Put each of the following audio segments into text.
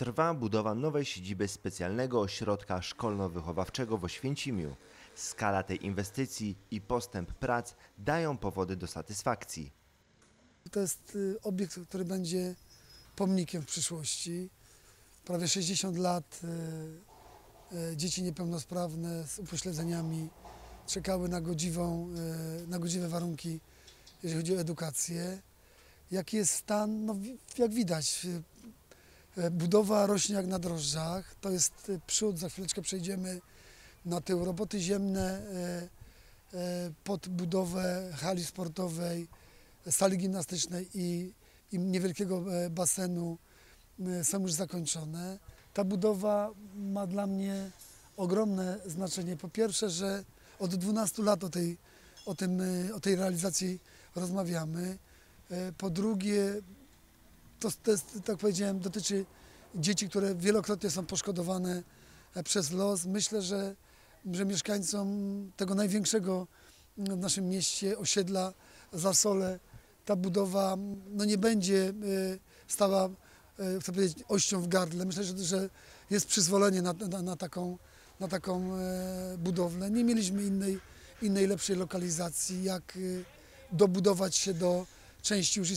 Trwa budowa nowej siedziby specjalnego ośrodka szkolno-wychowawczego w Oświęcimiu. Skala tej inwestycji i postęp prac dają powody do satysfakcji. To jest y, obiekt, który będzie pomnikiem w przyszłości. Prawie 60 lat y, y, dzieci niepełnosprawne z upośledzeniami czekały na, godziwą, na godziwe warunki, jeżeli chodzi o edukację. Jaki jest stan? No, jak widać, budowa rośnie jak na drożdżach. To jest y, przód, za chwileczkę przejdziemy na tył. Roboty ziemne y, pod budowę hali sportowej, sali gimnastycznej i, i niewielkiego e, basenu e, są już zakończone. Ta budowa ma dla mnie ogromne znaczenie. Po pierwsze, że od 12 lat o tej, o tym, e, o tej realizacji rozmawiamy. E, Po drugie, to, to jest, tak powiedziałem, dotyczy dzieci, które wielokrotnie są poszkodowane e, przez los. Myślę, że, że mieszkańcom tego największego w naszym mieście osiedla Zasole ta budowa no nie będzie e, stała, e, chcę powiedzieć, ością w gardle. Myślę, że, że jest przyzwolenie na, na, na taką, na taką budowlę. Nie mieliśmy innej, innej lepszej lokalizacji, jak dobudować się do części już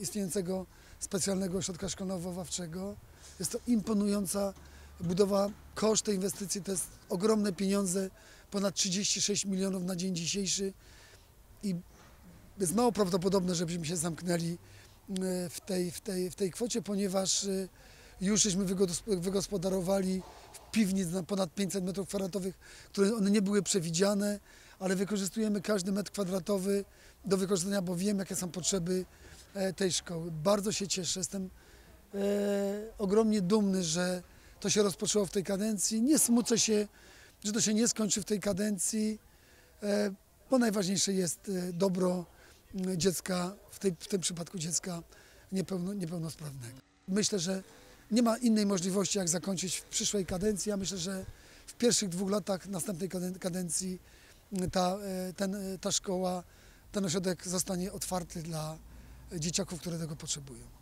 istniejącego specjalnego ośrodka szkolno-wychowawczego. Jest to imponująca budowa. Koszt tej inwestycji to jest ogromne pieniądze, ponad 36 milionów na dzień dzisiejszy i jest mało prawdopodobne, żebyśmy się zamknęli e, w tej, w tej, w tej kwocie, ponieważ e, już żeśmy wygos- wygospodarowali w piwnic na ponad 500 metrów kwadratowych, które one nie były przewidziane, ale wykorzystujemy każdy metr kwadratowy do wykorzystania, bo wiem, jakie są potrzeby tej szkoły. Bardzo się cieszę, jestem e, ogromnie dumny, że to się rozpoczęło w tej kadencji. Nie smucę się, że to się nie skończy w tej kadencji, e, bo najważniejsze jest e, dobro dziecka, w, tej, w tym przypadku dziecka niepełno, niepełnosprawnego. Myślę, że nie ma innej możliwości, jak zakończyć w przyszłej kadencji. Ja myślę, że w pierwszych dwóch latach następnej kaden- kadencji ta, e, ten, e, ta szkoła, ten ośrodek zostanie otwarty dla dzieciaków, które tego potrzebują.